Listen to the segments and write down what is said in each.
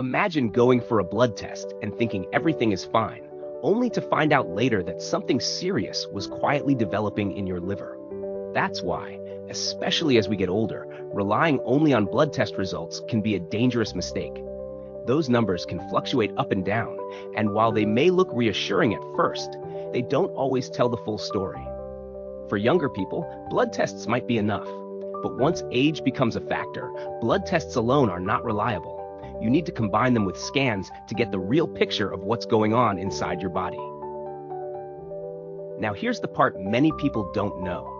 Imagine going for a blood test and thinking everything is fine, only to find out later that something serious was quietly developing in your liver. That's why, especially as we get older, relying only on blood test results can be a dangerous mistake. Those numbers can fluctuate up and down, and while they may look reassuring at first, they don't always tell the full story. For younger people, blood tests might be enough. But once age becomes a factor, blood tests alone are not reliable you need to combine them with scans to get the real picture of what's going on inside your body. Now here's the part many people don't know.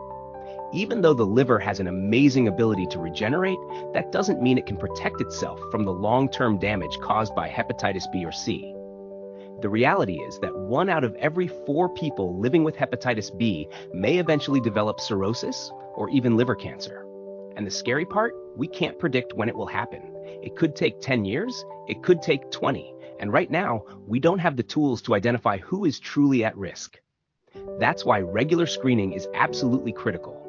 Even though the liver has an amazing ability to regenerate, that doesn't mean it can protect itself from the long-term damage caused by hepatitis B or C. The reality is that one out of every four people living with hepatitis B may eventually develop cirrhosis or even liver cancer. And the scary part, we can't predict when it will happen. It could take 10 years, it could take 20. And right now, we don't have the tools to identify who is truly at risk. That's why regular screening is absolutely critical.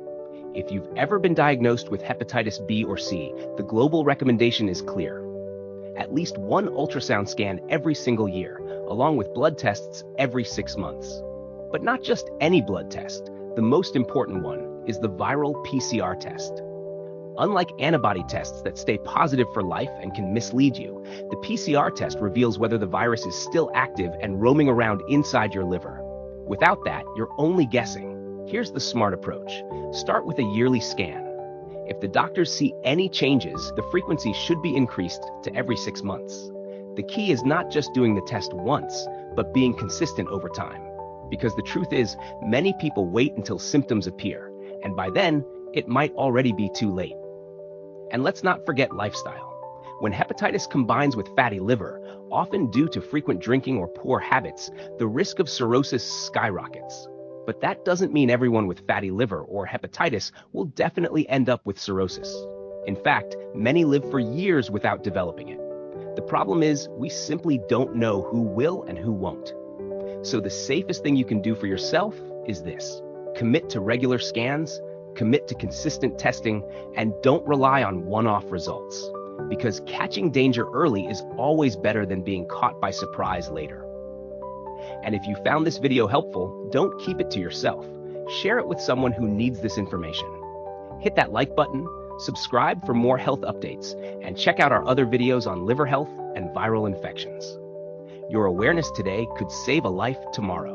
If you've ever been diagnosed with hepatitis B or C, the global recommendation is clear. At least one ultrasound scan every single year, along with blood tests every six months. But not just any blood test. The most important one is the viral PCR test. Unlike antibody tests that stay positive for life and can mislead you, the PCR test reveals whether the virus is still active and roaming around inside your liver. Without that, you're only guessing. Here's the smart approach. Start with a yearly scan. If the doctors see any changes, the frequency should be increased to every six months. The key is not just doing the test once, but being consistent over time. Because the truth is, many people wait until symptoms appear, and by then, it might already be too late. And let's not forget lifestyle. When hepatitis combines with fatty liver, often due to frequent drinking or poor habits, the risk of cirrhosis skyrockets. But that doesn't mean everyone with fatty liver or hepatitis will definitely end up with cirrhosis. In fact, many live for years without developing it. The problem is, we simply don't know who will and who won't. So the safest thing you can do for yourself is this. Commit to regular scans, commit to consistent testing, and don't rely on one-off results. Because catching danger early is always better than being caught by surprise later. And if you found this video helpful, don't keep it to yourself. Share it with someone who needs this information. Hit that like button, subscribe for more health updates, and check out our other videos on liver health and viral infections. Your awareness today could save a life tomorrow.